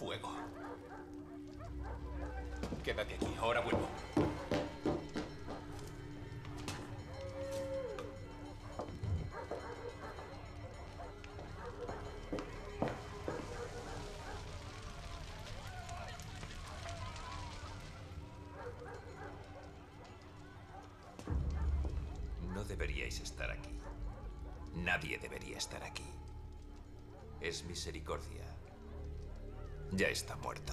Fuego. Quédate aquí, ahora vuelvo. No deberíais estar aquí. Nadie debería estar aquí. Es misericordia. Ya está muerto.